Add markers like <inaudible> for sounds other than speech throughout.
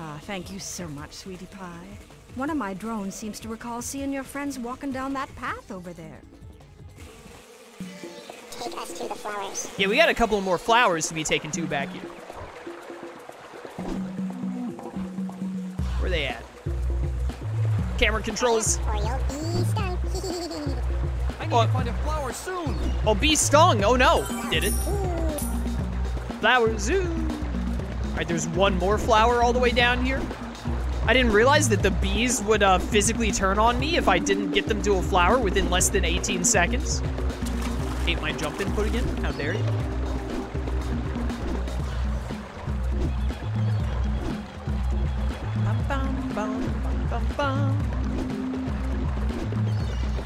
Ah, thank you so much, sweetie pie. One of my drones seems to recall seeing your friends walking down that path over there. Take us to the flowers. Yeah, we got a couple more flowers to be taken to back here. Where they at? Camera controls. Or you'll be stung. I need Oh. to find a flower soon. Oh, bee stung. Oh no. Did it? Flower zoo. There's one more flower all the way down here. I didn't realize that the bees would uh, physically turn on me if I didn't get them to a flower within less than 18 seconds. Hate my jump input again. How dare you?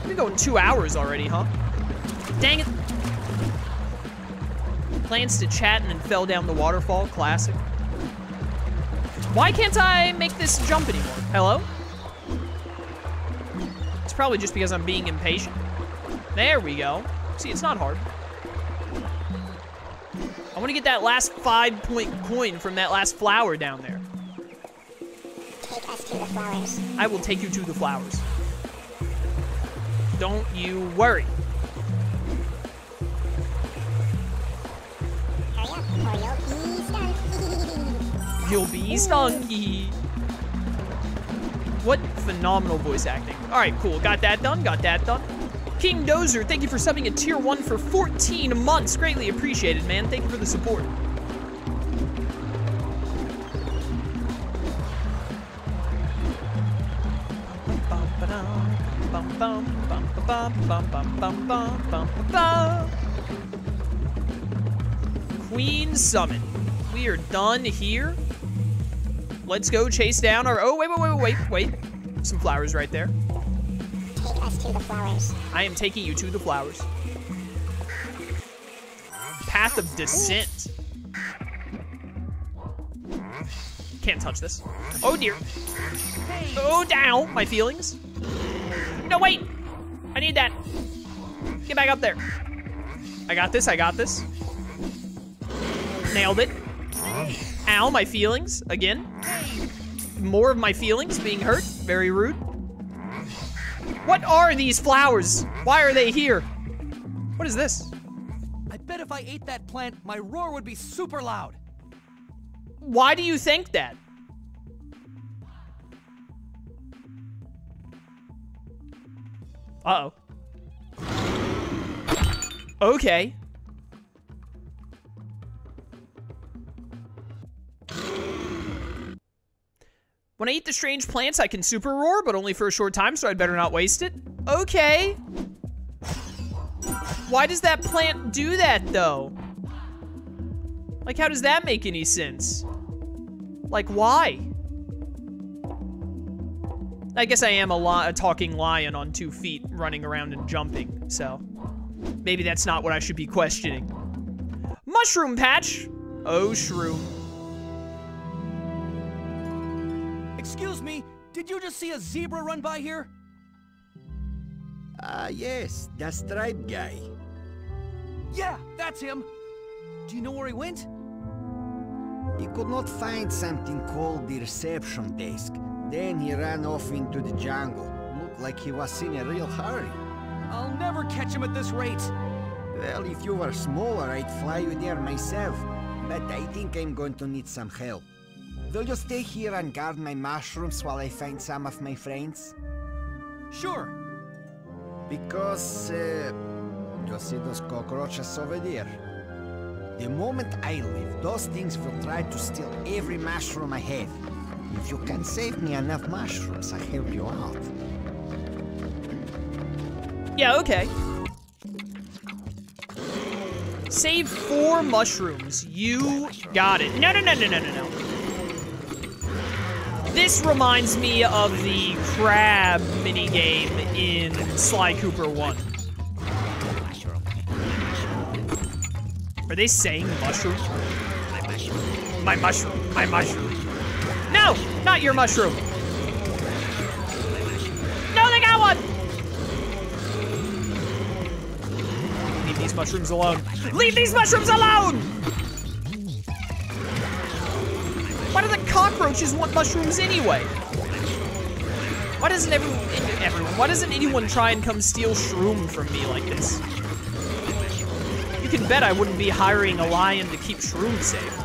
We're going two hours already, huh? Dang it. Plans to chat and then fell down the waterfall. Classic. Why can't I make this jump anymore? Hello? It's probably just because I'm being impatient. There we go. See, it's not hard. I want to get that last five point coin from that last flower down there. Take us to the flowers. I will take you to the flowers. Don't you worry. Hurry up, or you'll. You'll be stung. what phenomenal voice acting. All right, cool. Got that done. Got that done. King Dozer, thank you for subbing at tier one for 14 months. Greatly appreciated, man. Thank you for the support. Queen Summit. We are done here. Let's go chase down our. Oh, wait, wait, wait, wait, wait. Some flowers right there. Take us to the flowers. I am taking you to the flowers. Path of Descent. Can't touch this. Oh dear. Oh, down. My feelings. No, wait. I need that. Get back up there. I got this. I got this. Nailed it. Ow, my feelings. Again. More of my feelings being hurt. Very rude. What are these flowers? Why are they here? What is this? I bet if I ate that plant, my roar would be super loud. Why do you think that? Uh-oh. Okay. When I eat the strange plants, I can super roar, but only for a short time, so I'd better not waste it. Okay. Why does that plant do that, though? Like, how does that make any sense? Like, why? I guess I am a, li a talking lion on two feet, running around and jumping, so... Maybe that's not what I should be questioning. Mushroom patch! Oh, shroom. Excuse me, did you just see a zebra run by here? Ah, yes, the striped guy. Yeah, that's him. Do you know where he went? He could not find something called the reception desk. Then he ran off into the jungle. Looked like he was in a real hurry. I'll never catch him at this rate. Well, if you were smaller, I'd fly you there myself. But I think I'm going to need some help. Will you stay here and guard my mushrooms while I find some of my friends? Sure. Because, uh, you see those cockroaches over there? The moment I leave, those things will try to steal every mushroom I have. If you can save me enough mushrooms, I'll help you out. Yeah, okay. Save four mushrooms. You got it. No, no, no, no, no, no, no. This reminds me of the crab minigame in Sly Cooper 1. Are they saying mushroom? My mushroom. My mushroom. No! Not your mushroom! No, they got one! Leave these mushrooms alone. Leave these mushrooms alone! Cockroaches want mushrooms anyway? Why doesn't everyone, everyone, why doesn't anyone try and come steal shroom from me like this? You can bet I wouldn't be hiring a lion to keep shroom safe.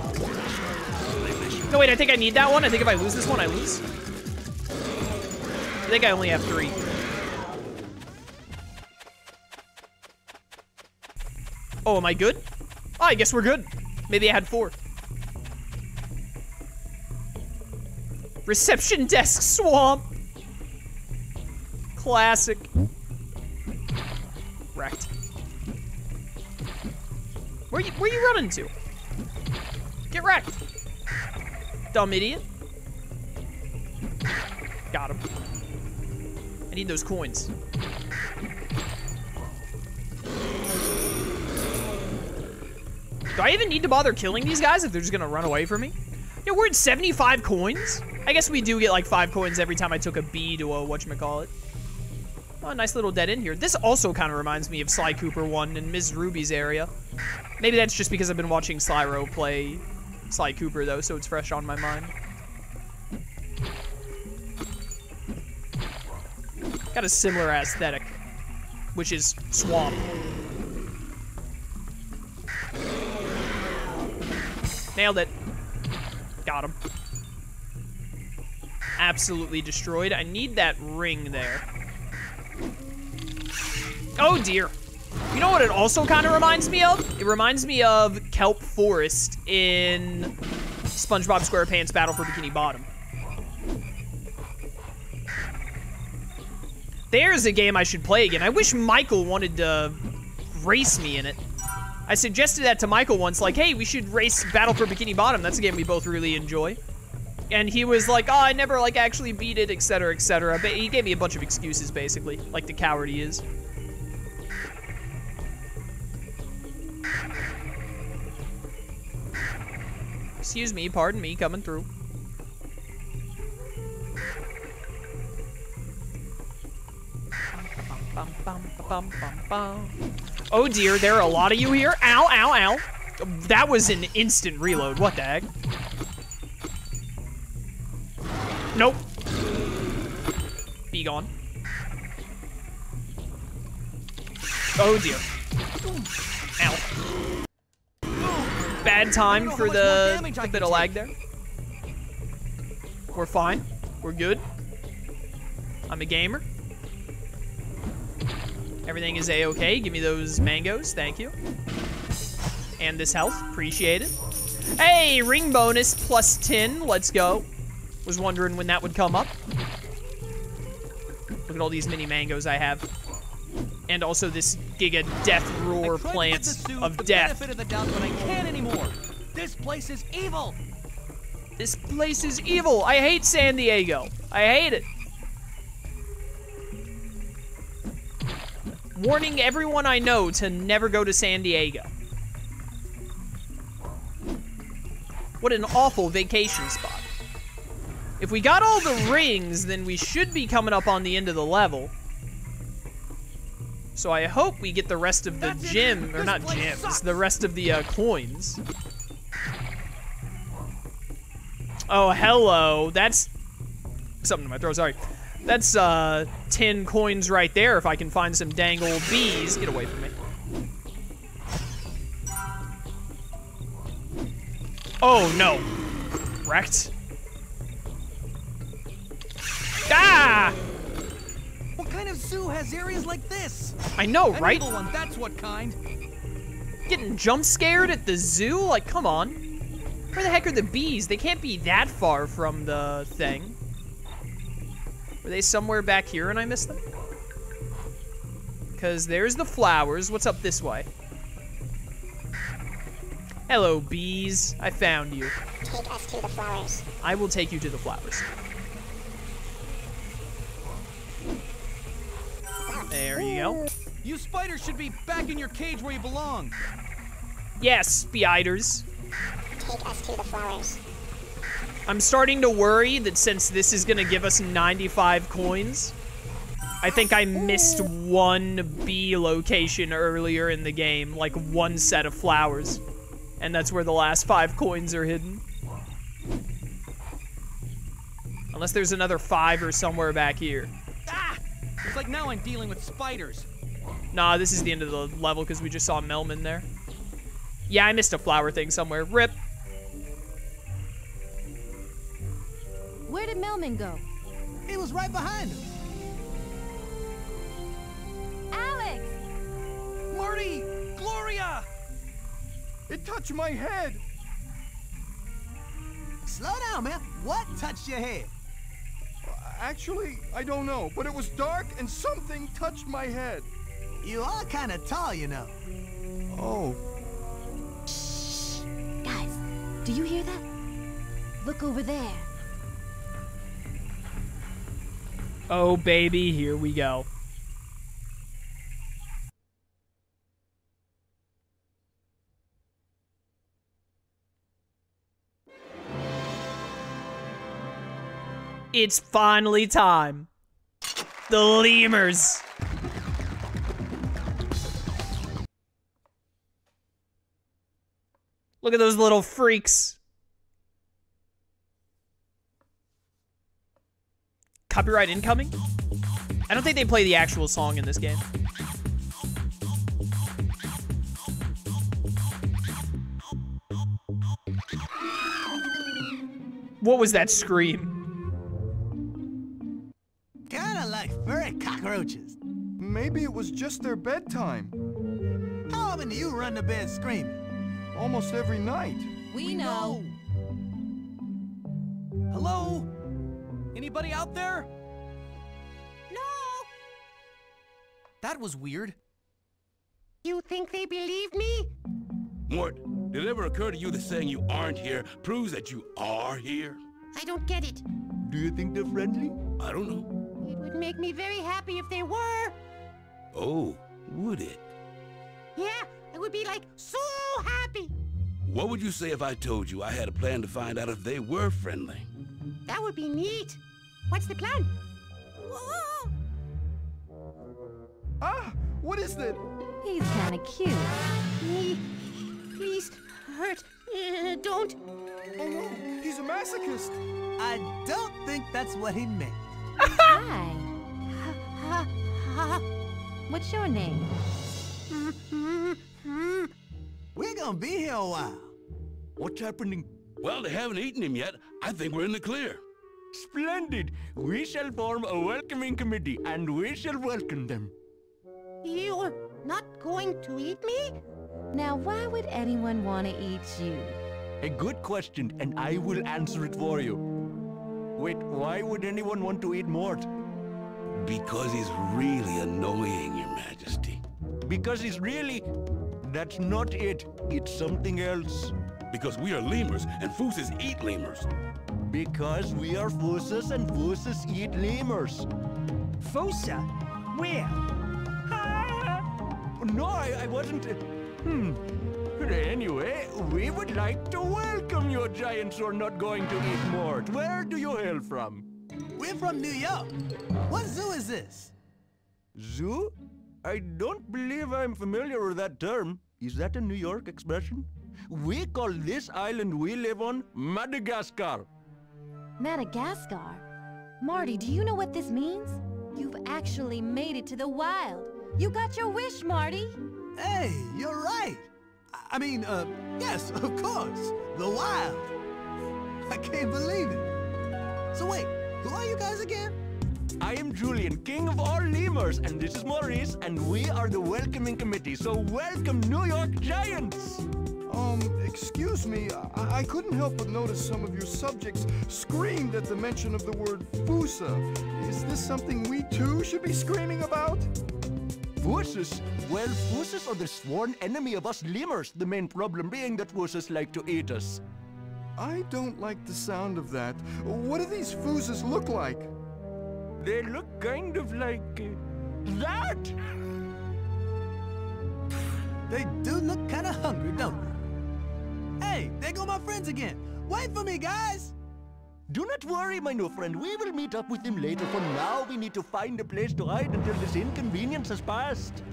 No, wait, I think I need that one. I think if I lose this one, I lose. I think I only have three. Oh, am I good? Oh, I guess we're good. Maybe I had four. Reception desk swamp. Classic. Wrecked. Where you where you running to? Get wrecked. Dumb idiot. Got him. I need those coins. Do I even need to bother killing these guys if they're just gonna run away from me? Yeah, we're at 75 coins. I guess we do get like five coins every time I took a bee to a whatchamacallit. Oh, nice little dead end here. This also kind of reminds me of Sly Cooper 1 and Mz. Ruby's area. Maybe that's just because I've been watching Slyro play Sly Cooper, though, so it's fresh on my mind. Got a similar aesthetic, which is swamp. Nailed it. Got him. Absolutely destroyed. I need that ring there. Oh dear. You know what it also kind of reminds me of? It reminds me of Kelp Forest in SpongeBob SquarePants Battle for Bikini Bottom. There's a game I should play again. I wish Michael wanted to race me in it. I suggested that to Michael once, like, hey, we should race Battle for Bikini Bottom. That's a game we both really enjoy. And he was like, oh, I never, like, actually beat it, etc., etc. But he gave me a bunch of excuses, basically, like the coward he is. Excuse me, pardon me, coming through. Oh dear, there are a lot of you here. Ow, ow, ow. That was an instant reload. What the heck? Nope. Be gone. Oh dear. Ow. Bad time for the, the bit of lag there. We're fine. We're good. I'm a gamer. Everything is a-okay. Give me those mangoes. Thank you. And this health. Appreciate it. Hey, ring bonus plus 10. Let's go. Was wondering when that would come up. Look at all these mini mangoes I have. And also this Giga Death Roar plants of the death. benefit of the doubt, but I can't anymore. This place is evil. This place is evil. I hate San Diego. I hate it. Warning everyone I know to never go to San Diego. What an awful vacation spot. If we got all the rings, then we should be coming up on the end of the level. So I hope we get the rest of the That's gym, or not gems, sucks. the rest of the uh, coins. Oh, hello. That's something in my throat, sorry. That's uh 10 coins right there if I can find some dangle bees. Get away from me. Oh no. Wrecked. Ah! What kind of zoo has areas like this? I know, An right? evil one, that's what kind. Getting jump scared at the zoo? Like, come on. Where the heck are the bees? They can't be that far from the thing. Were they somewhere back here and I missed them? Because there's the flowers. What's up this way? Hello, bees. I found you. Take us to the flowers. I will take you to the flowers. There you go. You spiders should be back in your cage where you belong. Yes, spiders. Take us to the flowers. I'm starting to worry that since this is gonna give us 95 coins, I think I missed one bee location earlier in the game, like one set of flowers. And that's where the last five coins are hidden. Unless there's another five or somewhere back here. It's like now I'm dealing with spiders. Nah, this is the end of the level because we just saw Melman there. Yeah, I missed a flower thing somewhere. Rip. Where did Melman go? He was right behind him. Alex! Marty! Gloria! It touched my head. Slow down, man. What touched your head? Actually, I don't know, but it was dark and something touched my head. You are kind of tall, you know. Oh, Shh. Guys, do you hear that? Look over there. Oh, baby, here we go. It's finally time. The lemurs. Look at those little freaks. Copyright incoming? I don't think they play the actual song in this game. What was that scream? Maybe it was just their bedtime. How often do you run to bed screaming? Almost every night. We know. Hello? Anybody out there? No. That was weird. You think they believe me? Mort, did it ever occur to you that saying you aren't here proves that you are here? I don't get it. Do you think they're friendly? I don't know. It would make me very happy if they were. Oh, would it? Yeah, I would be like so happy. What would you say if I told you I had a plan to find out if they were friendly? That would be neat. What's the plan? Ah, what is that? He's kinda cute. Me, please, hurt. Uh, don't. Oh no, he's a masochist. I don't think that's what he meant. Hi. Ha, ha, What's your name? We're gonna be here a while. What's happening? Well, they haven't eaten him yet. I think we're in the clear. Splendid. We shall form a welcoming committee and we shall welcome them. You're not going to eat me? Now, why would anyone want to eat you? A good question, and I will answer it for you. Wait, why would anyone want to eat Mort? Because he's really annoying, Your Majesty. Because he's really. That's not it. It's something else. Because we are lemurs, and Foosas eat lemurs. Because we are Foosas and Foosas eat lemurs. Foosa? Where? <laughs> No, I, I wasn't. uh, Hmm. Anyway, we would like to welcome you, giants who are not going to eat Mort. Where do you hail from? We're from New York. What zoo is this? Zoo? I don't believe I'm familiar with that term. Is that a New York expression? We call this island we live on Madagascar. Madagascar? Marty, do you know what this means? You've actually made it to the wild. You got your wish, Marty. Hey, you're right. I- I mean, uh, yes, <laughs> of course. The wild. I can't believe it. So wait, who are you guys again? I am Julian, king of all lemurs, and this is Maurice, and we are the welcoming committee. So welcome, New York Giants! Um, excuse me, I, I couldn't help but notice some of your subjects screamed at the mention of the word Foosa. Is this something we too should be screaming about? Foosas? Well, Foosas are the sworn enemy of us lemurs, the main problem being that Foosas like to eat us. I don't like the sound of that. What do these Foosas look like? They look kind of like... uh, that! They do look kind of hungry, don't they? Hey, there go my friends again. Wait for me, guys. Do not worry, my new friend. We will meet up with him later. For now, we need to find a place to hide until this inconvenience has passed.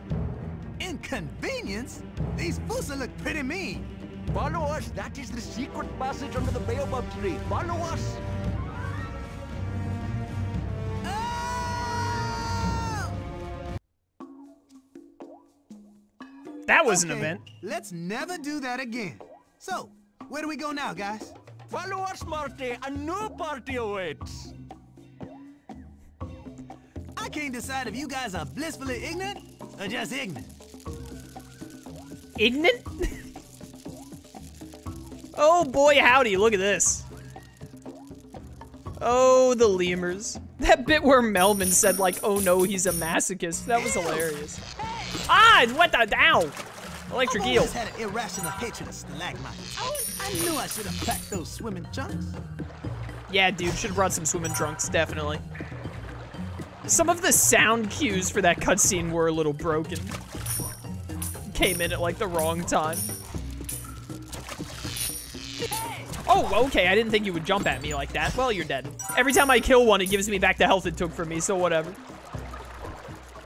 Inconvenience? These Foosa look pretty mean. Follow us. That is the secret passage under the baobab tree. Follow us. That was an event. Let's never do that again. So, where do we go now, guys? Follow us, Marty. A new party awaits. I can't decide if you guys are blissfully ignorant or just ignorant. Ignorant? <laughs> oh boy, howdy, look at this. Oh, the lemurs. That bit where Melman said, like, oh no, he's a masochist. That was hilarious. Ah, what the, ow. Electric eel. had an irrational hatred of stalagmites. Oh, I knew I should have packed those swimming trunks. Yeah, dude, should have brought some swimming trunks, definitely. Some of the sound cues for that cutscene were a little broken. Came in at like the wrong time. Oh, okay, I didn't think you would jump at me like that. Well, you're dead. Every time I kill one, it gives me back the health it took from me, so whatever.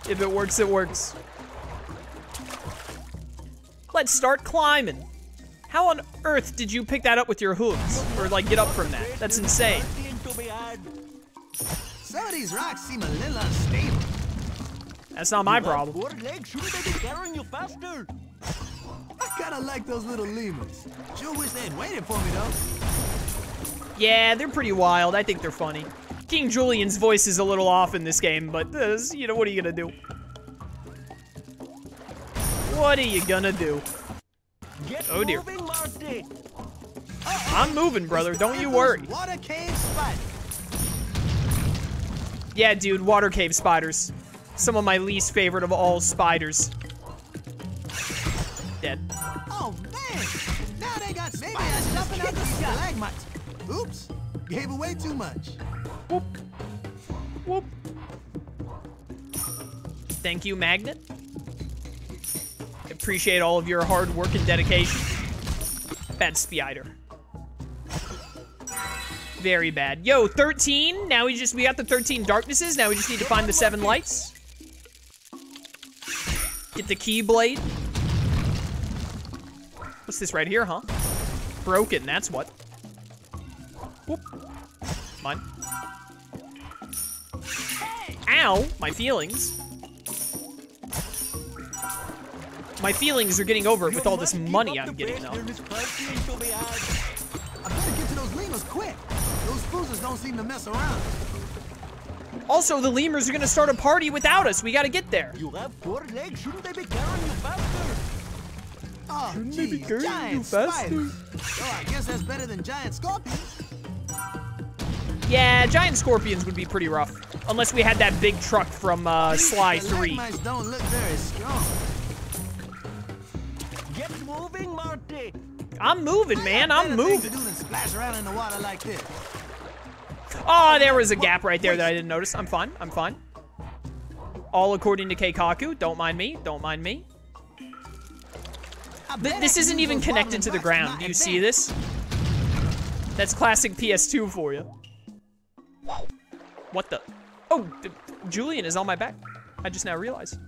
If it works, it works. Let's start climbing. How on earth did you pick that up with your hooves? Or like get up from that? That's insane. Nothing to be had. Some of these rocks seem a little unstable. That's not my problem. Shouldn't they be carrying you faster? I kinda like those little lemurs. Sure wish they had waited for me, though. Yeah, they're pretty wild. I think they're funny. King Julian's voice is a little off in this game, but this, you know, what are you gonna do? What are you gonna do? Get Oh, dear. moving, Marty. I'm moving, brother. Don't you worry. Water cave spiders. Yeah, dude, water cave spiders. Some of my least favorite of all spiders. Dead. Oh, man. Now they got spiders jumping out the stalagmites. Oops. Gave away too much. Whoop. Whoop. Thank you, Magnet. Appreciate all of your hard work and dedication. Bad spider. Very bad. Yo, 13. Now we just we got the 13 darknesses. Now we just need to find the seven lights. Get the keyblade. What's this right here, huh? Broken, that's what. Whoop. Mine. Ow, my feelings. My feelings are getting over it with all this money I'm getting though. There is plenty to be had. I better get to those lemurs quick. Those cruisers don't seem to mess around. Also, the lemurs are gonna start a party without us. We gotta get there. You have four legs. Shouldn't they be carrying you faster? Oh, Shouldn't they be geez, carrying you faster? spiders. Oh, I guess that's better than giant scorpions. Yeah, giant scorpions would be pretty rough. Unless we had that big truck from uh, Sly 3. don't look very strong. Get moving, Marty. I'm moving, man. I'm moving. do splash around in the water like this. Oh, there was a gap right there that I didn't notice. I'm fine. I'm fine. All according to Keikaku. Don't mind me. Don't mind me. Th this isn't even connected to the ground. Do you see this? That's classic PS2 for you. What the? Oh, Julian is on my back. I just now realized.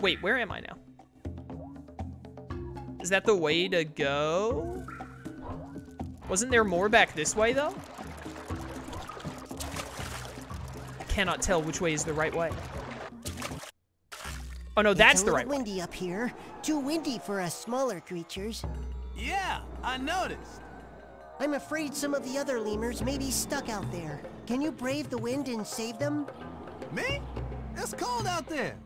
Wait, where am I now? Is that the way to go? Wasn't there more back this way, though? I cannot tell which way is the right way. Oh, no, that's a the little right way. windy up here. Too windy for us smaller creatures. Yeah, I noticed. I'm afraid some of the other lemurs may be stuck out there. Can you brave the wind and save them? Me? It's cold out there.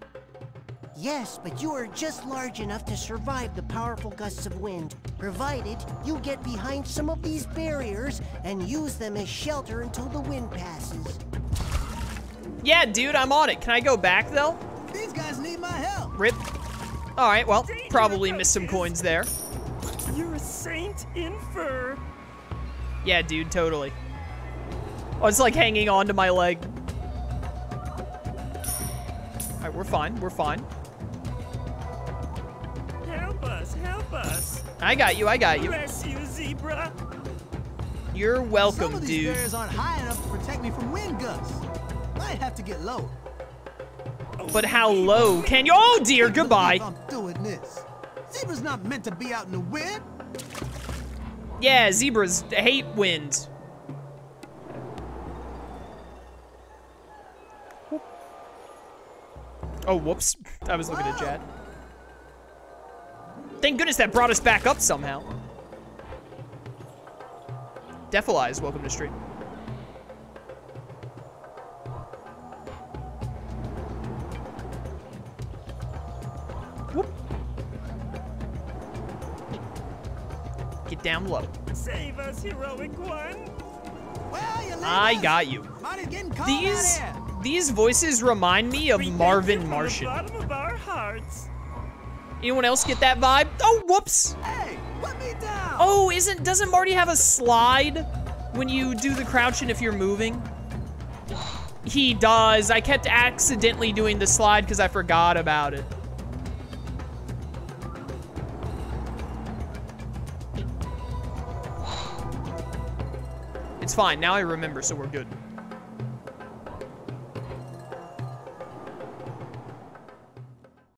Yes, but you are just large enough to survive the powerful gusts of wind, provided you get behind some of these barriers and use them as shelter until the wind passes. Yeah, dude, I'm on it. Can I go back, though? These guys need my help. Rip. All right, well, probably missed some coins there. You're a saint in fur. Yeah, dude, totally. Oh, it's like hanging on to my leg. All right, we're fine. We're fine. I got you. I got you. Bless you, zebra. You're Some welcome, of these dude. barriers aren't high enough to protect me from wind gusts. Might have to get lower. But how low can you? Oh, dear, goodbye. I'm doing this. Zebra's not meant to be out in the wind. Yeah, zebras hate wind. Oh, whoops. I was looking at chat. Thank goodness that brought us back up somehow. Defilize, welcome to stream. Whoop. Get down low. Save us, heroic one. Well, you I got you. Money's getting cold These these voices remind me of We thank Marvin you Martian. Anyone else get that vibe? Oh, whoops. Hey, let me down. Oh, isn't doesn't Marty have a slide when you do the crouching if you're moving? He does. I kept accidentally doing the slide because I forgot about it. It's fine. Now I remember, so we're good.